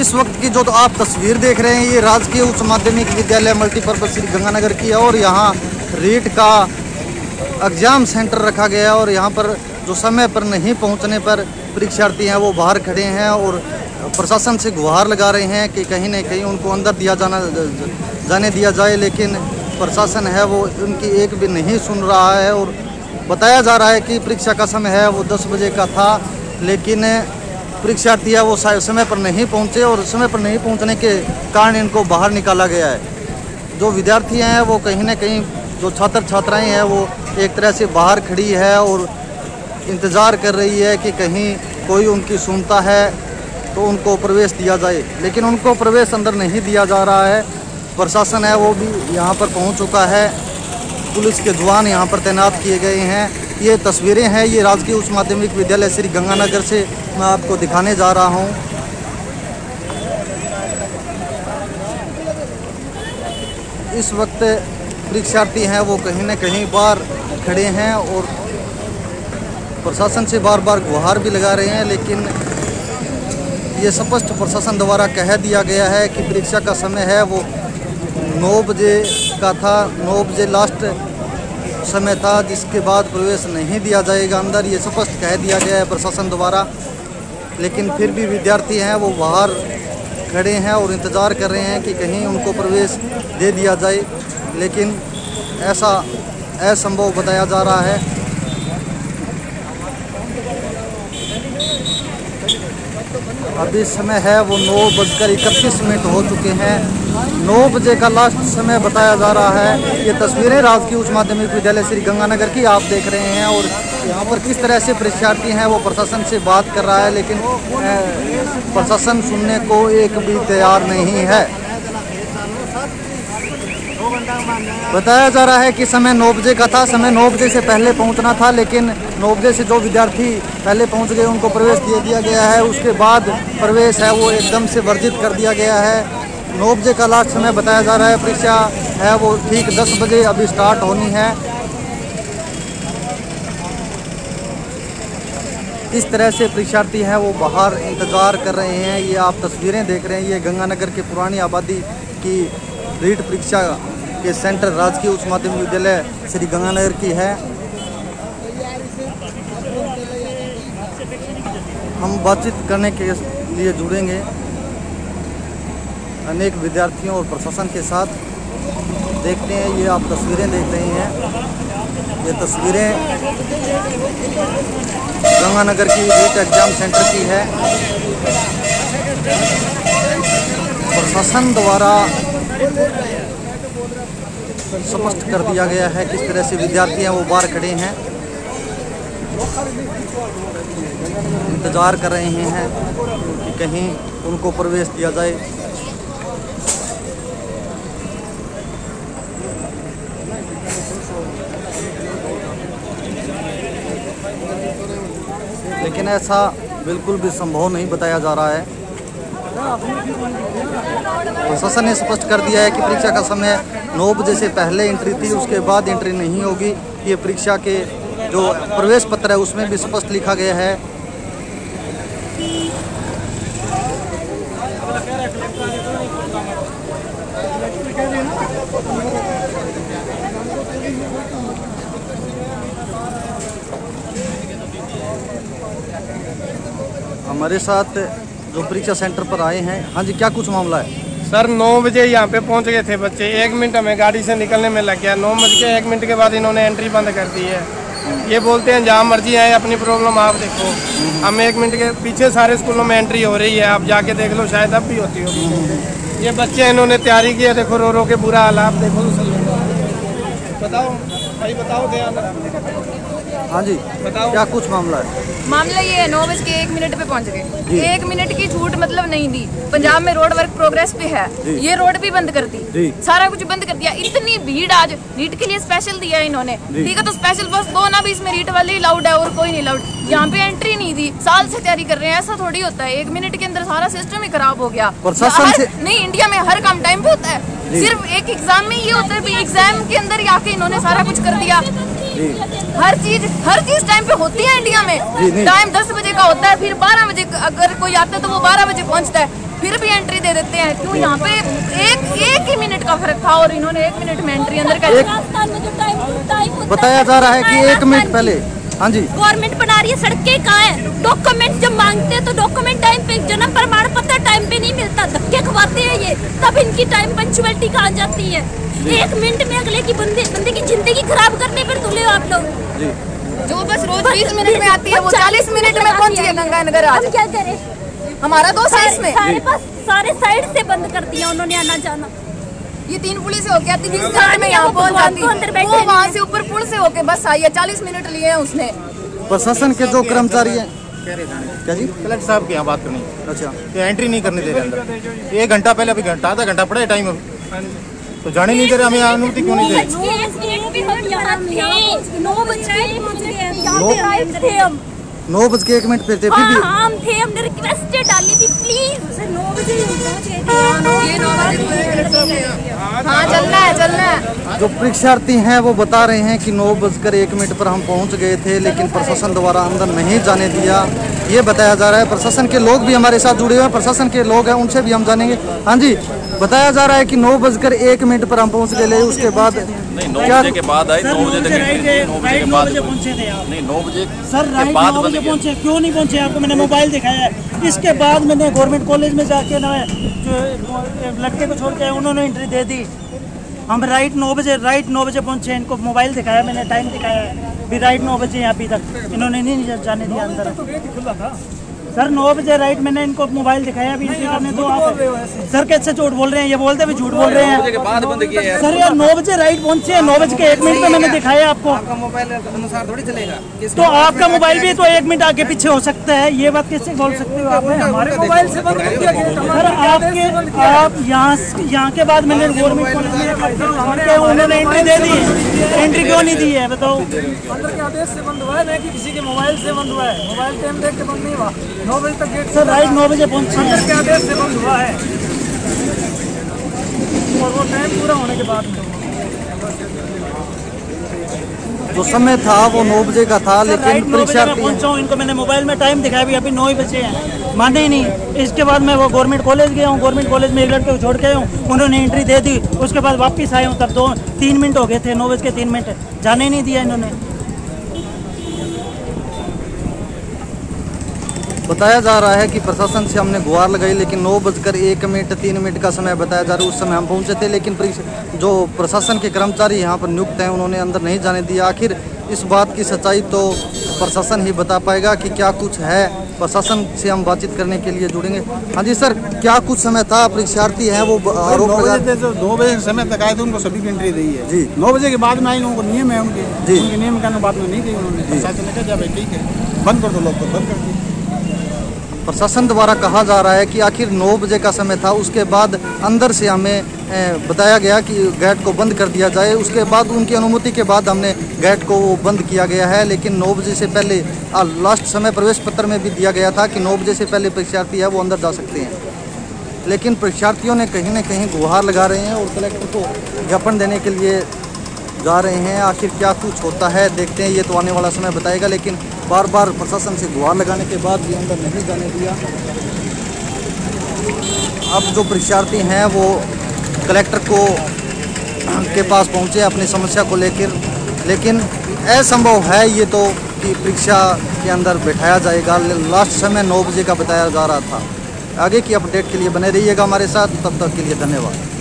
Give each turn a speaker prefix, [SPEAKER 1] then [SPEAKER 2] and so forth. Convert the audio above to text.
[SPEAKER 1] इस वक्त की जो तो आप तस्वीर देख रहे हैं, ये राजकीय उच्च माध्यमिक विद्यालय मल्टीपर्पज श्री गंगानगर की है और यहाँ रीट का एग्ज़ाम सेंटर रखा गया है और यहाँ पर जो समय पर नहीं पहुँचने पर परीक्षार्थी हैं वो बाहर खड़े हैं और प्रशासन से गुहार लगा रहे हैं कि कहीं ना कहीं उनको अंदर दिया जाना, जाने दिया जाए, लेकिन प्रशासन है वो उनकी एक भी नहीं सुन रहा है और बताया जा रहा है कि परीक्षा का समय है, वो दस बजे का था, लेकिन परीक्षार्थी है वो समय पर नहीं पहुँचे और समय पर नहीं पहुँचने के कारण इनको बाहर निकाला गया है। जो विद्यार्थी हैं, वो कहीं ना कहीं जो छात्र छात्राएँ हैं, वो एक तरह से बाहर खड़ी है और इंतज़ार कर रही है कि कहीं कोई उनकी सुनता है तो उनको प्रवेश दिया जाए। लेकिन उनको प्रवेश अंदर नहीं दिया जा रहा है। प्रशासन है, वो भी यहाँ पर पहुँच चुका है। पुलिस के जवान यहाँ पर तैनात किए गए हैं। ये तस्वीरें हैं, ये राजकीय उच्च माध्यमिक विद्यालय श्री गंगानगर से मैं आपको दिखाने जा रहा हूँ। इस वक्त परीक्षार्थी हैं, वो कहीं ना कहीं बाहर खड़े हैं और प्रशासन से बार बार गुहार भी लगा रहे हैं, लेकिन ये स्पष्ट प्रशासन द्वारा कह दिया गया है कि परीक्षा का समय है, वो नौ बजे का था, नौ बजे लास्ट समय था जिसके बाद प्रवेश नहीं दिया जाएगा। अंदर ये स्पष्ट कह दिया गया है प्रशासन द्वारा। लेकिन फिर भी विद्यार्थी हैं, वो बाहर खड़े हैं और इंतज़ार कर रहे हैं कि कहीं उनको प्रवेश दे दिया जाए। लेकिन ऐसा असंभव बताया जा रहा है। अभी समय है वो नौ बजकर इकतीस मिनट हो चुके हैं। नौ बजे का लास्ट समय बताया जा रहा है। ये तस्वीरें राजकीय उच्च माध्यमिक विद्यालय श्री गंगानगर की आप देख रहे हैं और यहाँ पर किस तरह से परीक्षार्थी हैं वो प्रशासन से बात कर रहा है, लेकिन प्रशासन सुनने को एक भी तैयार नहीं है। बताया जा रहा है कि समय नौ बजे का था। समय नौ बजे से पहले पहुँचना था, लेकिन नौ बजे से जो विद्यार्थी पहले पहुँच गए, उनको प्रवेश दे दिया गया है। उसके बाद प्रवेश है, वो एकदम से वर्जित कर दिया गया है। नौ बजे का लास्ट समय बताया जा रहा है। परीक्षा है, वो ठीक दस बजे अभी स्टार्ट होनी है। इस तरह से परीक्षार्थी हैं, वो बाहर इंतज़ार कर रहे हैं। ये आप तस्वीरें देख रहे हैं। ये गंगानगर के पुरानी आबादी की रीट परीक्षा के सेंटर राजकीय उच्च माध्यमिक विद्यालय श्री गंगानगर की है। हम बातचीत करने के लिए जुड़ेंगे अनेक विद्यार्थियों और प्रशासन के साथ। देखते हैं, ये आप तस्वीरें देख रहे हैं। ये तस्वीरें गंगानगर की रीट एग्ज़ाम सेंटर की है। प्रशासन द्वारा स्पष्ट कर दिया गया है किस तरह से विद्यार्थी हैं वो बाहर खड़े हैं। इंतज़ार कर रहे हैं कि कहीं उनको प्रवेश दिया जाए। लेकिन ऐसा बिल्कुल भी संभव नहीं बताया जा रहा है। प्रशासन ने स्पष्ट कर दिया है कि परीक्षा का समय नौ बजे से पहले एंट्री थी, उसके बाद एंट्री नहीं होगी। ये परीक्षा के जो प्रवेश पत्र है, उसमें भी स्पष्ट लिखा गया है। हमारे साथ जो परीक्षा सेंटर पर आए हैं। हाँ जी, क्या कुछ मामला है?
[SPEAKER 2] सर, नौ बजे यहाँ पे पहुँच गए थे बच्चे। एक मिनट हमें गाड़ी से निकलने में लग गया। नौ बज के एक मिनट के बाद इन्होंने एंट्री बंद कर दी है। ये बोलते हैं, जहाँ मर्ज़ी आए, अपनी प्रॉब्लम आप देखो। हम एक मिनट के पीछे सारे स्कूलों में एंट्री हो रही है। आप जाके देख लो, शायद अब भी होती होगी। ये बच्चे इन्होंने तैयारी की है। देखो रो रो के बुरा हाल, आप देखो। बताओ, भाई बताओ ध्यान
[SPEAKER 1] हाँ जी। बताओ। क्या कुछ मामला है?
[SPEAKER 3] मामला ये है नौ बज के एक मिनट पे पहुँच गए। एक मिनट की छूट मतलब नहीं दी। पंजाब में रोड वर्क प्रोग्रेस पे है। ये रोड भी बंद कर दी। सारा कुछ बंद कर दिया। इतनी भीड़ आज। रीट के लिए स्पेशल दिया इन्होंने। ठीक है तो स्पेशल बस दो ना भी इसमें रीट वाले ही लाउड है और कोई नहीं लाउड यहाँ पे एंट्री नहीं दी। साल से तैयारी कर रहे हैं ऐसा थोड़ी होता है। एक मिनट के अंदर सारा सिस्टम ही खराब हो गया। नहीं इंडिया में हर काम टाइम पे होता है। सिर्फ़ एक एग्ज़ाम में ये होता है एग्ज़ाम के अंदर आके इन्होंने सारा कुछ कर दिया। हर चीज़ हर चीज़ टाइम पे होती है इंडिया में। टाइम दस बजे का होता है फिर बारह बजे अगर कोई आता है तो वो बारह बजे पहुँचता है। फिर भी एंट्री दे देते हैं। क्यों? यहाँ पे एक एक ही मिनट का फ़र्क था और इन्होंने एक मिनट में एंट्री अंदर कर दी।
[SPEAKER 4] राजस्थान में जो टाइम टाइम होता
[SPEAKER 1] बताया जा रहा है कि एक मिनट पहले। हाँ जी।
[SPEAKER 4] गवर्नमेंट बना रही है सड़कें कहाँ है? डॉक्यूमेंट जब मांगते हैं तो डॉक्यूमेंट टाइम पे जन्म प्रमाण पत्र टाइम पे नहीं मिलता। धक्के खवाते हैं ये। तब इनकी टाइम पंचुअलिटी कहाँ जाती है? एक मिनट में अगले की बंदे बंदे की ज़िंदगी खराब करने पर हो आप लोग।
[SPEAKER 1] जो।
[SPEAKER 3] बस रोज बीस मिनट में आती है वो चालीस मिनट में पहुँची है गंगानगर आज।
[SPEAKER 4] क्या करें?
[SPEAKER 3] हमारा दोस्त है इसमें।
[SPEAKER 4] सारे पास सारे साइड से बंद कर दिया उन्होंने आना जाना।
[SPEAKER 3] ये तीन पुलिस होके आती थी साढ़े में यहाँ पहुँच जाती। वो वहाँ से ऊपर पुल से होके बस आई है चालीस मिनट लिए हैं उसने।
[SPEAKER 1] प्रशासन के जो कर्मचारी हैं। क्या जी?
[SPEAKER 5] कलेक्टर साहब की यहाँ बात करनी है।
[SPEAKER 1] अच्छा।
[SPEAKER 5] ये एंट्री नहीं करने दे रहे अंदर। एक घंटा पहले अभी घंटा आधा घंटा पड़ा है टाइम अभी। तो जाने नहीं दे रहे हमें अनुमति क्यों नहीं दे रहे?
[SPEAKER 4] नौ बज पहुँच गए हम।
[SPEAKER 1] नौ बज के एक मिनट पे थे फिर
[SPEAKER 4] हाँ
[SPEAKER 1] भी
[SPEAKER 4] हाँ, हम थे हमने रिक्वेस्ट डाली थी प्लीज़ नौ बजे पहुँच गए थे।
[SPEAKER 3] ये नौ बजे हाँ चलना है चलना है।
[SPEAKER 1] जो परीक्षार्थी हैं वो बता रहे हैं कि नौ बजकर एक मिनट पर हम पहुँच गए थे लेकिन प्रशासन द्वारा अंदर नहीं जाने दिया। ये बताया जा रहा है प्रशासन के लोग भी हमारे साथ जुड़े हुए हैं प्रशासन के लोग हैं उनसे भी हम जानेंगे। हाँ जी बताया जा रहा है कि नौ बजकर एक मिनट पर हम पहुँच गए ले उसके बाद
[SPEAKER 6] नहीं नौ बजे के बाद आई नौ बजे तक नौ बजे के बाद
[SPEAKER 7] पहुँचे थे आप।
[SPEAKER 6] नहीं नौ बजे
[SPEAKER 7] सर
[SPEAKER 6] के बाद पहुँचे
[SPEAKER 7] पहुँचे, क्यों नहीं पहुँचे? आपको मैंने मोबाइल दिखाया है। इसके बाद मैंने गवर्नमेंट कॉलेज में जाके ना, जो लड़के को छोड़ के उन्होंने एंट्री दे दी। हम राइट नौ बजे राइट नौ बजे पहुँचे, इनको मोबाइल दिखाया, मैंने टाइम दिखाया है। भी राइट नौ बजे यहाँ अभी तक इन्होंने नहीं जाने दिया अंदर। सर नौ बजे राइट मैंने इनको मोबाइल दिखाया अभी करने तो आप सर कैसे झूठ बोल रहे हैं? ये बोलते भी झूठ बोल रहे हैं। सर यार नौ बजे राइट पहुँचे हैं। नौ बजे के एक मिनट में मैंने दिखाया आपको।
[SPEAKER 8] मोबाइल अनुसार थोड़ी चलेगा।
[SPEAKER 7] तो आपका मोबाइल भी तो एक मिनट आगे पीछे हो सकता है। ये बात कैसे बोल सकते हो आप हमारे मोबाइल से सर आपके आप यहाँ यहाँ के बाद मैंने गवर्नमेंट उन्होंने एंट्री दे दी? एंट्री क्यों नहीं दी है? बताओ।
[SPEAKER 8] अंदर के आदेश से बंद हुआ है ना कि किसी के मोबाइल से बंद हुआ है। मोबाइल टाइम देख के बंद नहीं हुआ। नौ बजे तक गेट
[SPEAKER 7] सर राइट नौ बजे पहुँचे
[SPEAKER 8] अंदर
[SPEAKER 7] हैं
[SPEAKER 8] के से बंद हुआ है। और वो टाइम पूरा होने के बाद
[SPEAKER 1] जो समय था वो नौ बजे का था लेकिन परीक्षार्थी
[SPEAKER 7] पहुँचा हूँ इनको मैंने मोबाइल में टाइम दिखाया भी अभी नौ ही बजे हैं। माने ही नहीं। इसके बाद मैं वो गवर्नमेंट कॉलेज गया हूँ गवर्नमेंट कॉलेज में एक लड़के को छोड़ के आया हूँ। उन्होंने एंट्री दे दी उसके बाद वापस आया हूँ। तब दो तीन मिनट हो गए थे नौ बज के तीन मिनट जाने ही नहीं दिया इन्होंने।
[SPEAKER 1] बताया जा रहा है कि प्रशासन से हमने गुहार लगाई लेकिन नौ बजकर एक मिनट तीन मिनट का समय बताया जा रहा है उस समय हम पहुँचे थे लेकिन जो प्रशासन के कर्मचारी यहाँ पर नियुक्त हैं उन्होंने अंदर नहीं जाने दिया। आखिर इस बात की सच्चाई तो प्रशासन ही बता पाएगा कि क्या कुछ है। प्रशासन से हम बातचीत करने के लिए जुड़ेंगे। हाँ जी सर क्या कुछ समय था? परीक्षार्थी हैं वो आरोप
[SPEAKER 5] दो बजे समय तक आए थे उनको सभी की एंट्री दी है।
[SPEAKER 1] जी।
[SPEAKER 5] नौ बजे के बाद में आई लोगों को नियम है उनके।
[SPEAKER 1] जी।
[SPEAKER 5] उनके नियम के अनुपात में नहीं दी उन्होंने। ठीक है। बंद कर दो लोग तो बंद कर दिए
[SPEAKER 1] प्रशासन द्वारा कहा जा रहा है कि आखिर नौ बजे का समय था। उसके बाद अंदर से हमें बताया गया कि गेट को बंद कर दिया जाए। उसके बाद उनकी अनुमति के बाद हमने गेट को बंद किया गया है। लेकिन नौ बजे से पहले लास्ट समय प्रवेश पत्र में भी दिया गया था कि नौ बजे से पहले परीक्षार्थी है, वो अंदर जा सकते हैं। लेकिन परीक्षार्थियों ने कहीं ना कहीं गुहार लगा रहे हैं और कलेक्टर को ज्ञापन देने के लिए जा रहे हैं। आखिर क्या कुछ होता है, देखते हैं। ये तो आने वाला समय बताएगा, लेकिन बार बार प्रशासन से गुहार लगाने के बाद भी अंदर नहीं जाने दिया। अब जो परीक्षार्थी हैं, वो कलेक्टर को के पास पहुँचे अपनी समस्या को लेकर। लेकिन असंभव है ये तो कि परीक्षा के अंदर बैठाया जाएगा। लास्ट समय नौ बजे का बताया जा रहा था। आगे की अपडेट के लिए बने रहिएगा हमारे साथ। तब तक के लिए धन्यवाद।